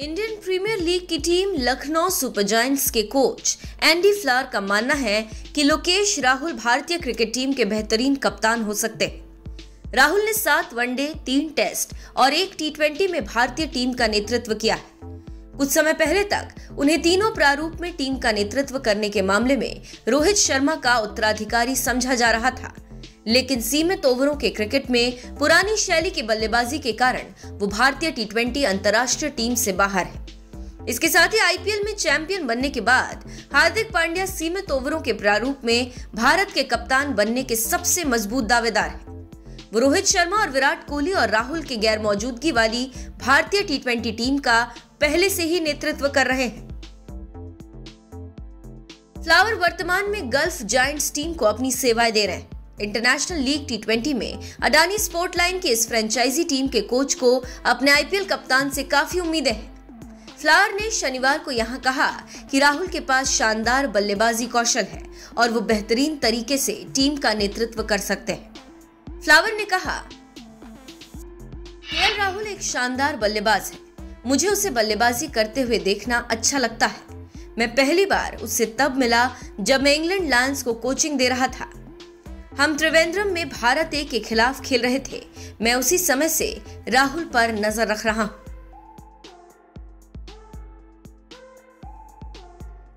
Indian premiere league की team Lucknow super giants के coach Andy Flower का मानना है कि लोकेश राहुल भारतीय क्रिकेट टीम के बेहतरीन कप्तान हो सकते। हैं राहुल ने सात वनडे, तीन टेस्ट और एक टी में भारतीय टीम का नेतृत्व किया। है कुछ समय पहले तक उन्हें तीनों प्रारूप में टीम का नेतृत्व करने के मामले में रोहित शर्मा का उत्तराधिकारी समझा जा रहा था। लेकिन सीमित ओवरों के क्रिकेट में पुरानी शैली की बल्लेबाजी के कारण वो भारतीय टी ट्वेंटी अंतर्राष्ट्रीय टीम से बाहर है। इसके साथ ही आईपीएल में चैंपियन बनने के बाद हार्दिक पांड्या सीमित ओवरों के प्रारूप में भारत के कप्तान बनने के सबसे मज़बूत दावेदार हैं। वो रोहित शर्मा और विराट कोहली और राहुल की गैर मौजूदगी वाली भारतीय टी ट्वेंटी टीम का पहले से ही नेतृत्व कर रहे हैं। फ्लावर वर्तमान में गल्फ जायंट्स टीम को अपनी सेवाएँ दे रहे हैं। इंटरनेशनल लीग टी में अडानी स्पोर्ट लाइन की इस फ्रेंचाइजी टीम के कोच को अपने आईपीएल कप्तान से काफ़ी उम्मीदें हैं। फ्लावर ने शनिवार को यहाँ कहा कि राहुल के पास शानदार बल्लेबाजी कौशल है और वो बेहतरीन तरीके से टीम का नेतृत्व कर सकते हैं। फ्लावर ने कहा के राहुल एक शानदार बल्लेबाज है। मुझे उसे बल्लेबाजी करते हुए देखना अच्छा लगता है। मैं पहली बार उससे तब मिला जब मैं इंग्लैंड लायंस को कोचिंग दे रहा था। हम त्रिवेंद्रम में भारत ए के खिलाफ खेल रहे थे। मैं उसी समय से राहुल पर नज़र रख रहा हूँ।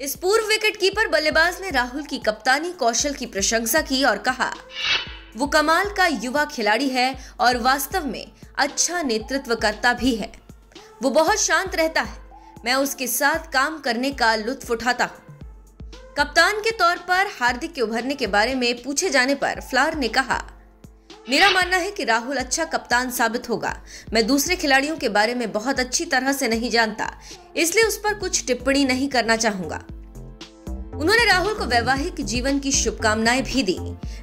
इस पूर्व विकेट कीपर बल्लेबाज ने राहुल की कप्तानी कौशल की प्रशंसा की और कहा, वो कमाल का युवा खिलाड़ी है और वास्तव में अच्छा नेतृत्व करता भी है। वो बहुत शांत रहता है। मैं उसके साथ काम करने का लुत्फ उठाता हूँ। कप्तान के तौर पर हार्दिक के उभरने के बारे में पूछे जाने पर फ्लार ने कहा, मेरा मानना है कि राहुल अच्छा कप्तान साबित होगा। मैं दूसरे खिलाड़ियों के बारे में बहुत अच्छी तरह से नहीं जानता, इसलिए उस पर कुछ टिप्पणी नहीं करना चाहूँगा। उन्होंने राहुल को वैवाहिक जीवन की शुभकामनाएँ भी दी।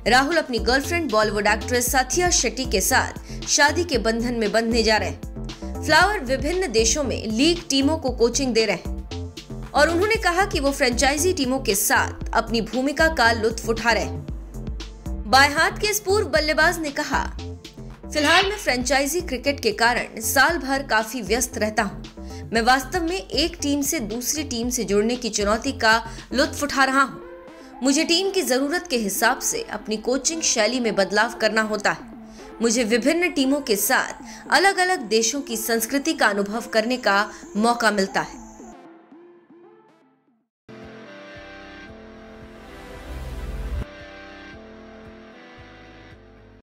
राहुल अपनी girlfriend, Bollywood actress Athiya Shetty के साथ शादी के बंधन में बंधने जा रहे हैं। फ्लावर विभिन्न देशों में लीग टीमों को कोचिंग दे रहे हैं। और उन्होंने कहा कि वो फ्रेंचाइजी टीमों के साथ अपनी भूमिका का लुत्फ उठा रहे बाएँ हाथ के इस पूर्व बल्लेबाज ने कहा, फ़िलहाल मैं फ्रेंचाइजी क्रिकेट के कारण साल भर काफ़ी व्यस्त रहता हूँ। मैं वास्तव में एक टीम से दूसरी टीम से जुड़ने की चुनौती का लुत्फ उठा रहा हूँ। मुझे टीम की ज़रूरत के हिसाब से अपनी कोचिंग शैली में बदलाव करना होता है। मुझे विभिन्न टीमों के साथ अलग अलग देशों की संस्कृति का अनुभव करने का मौका मिलता है।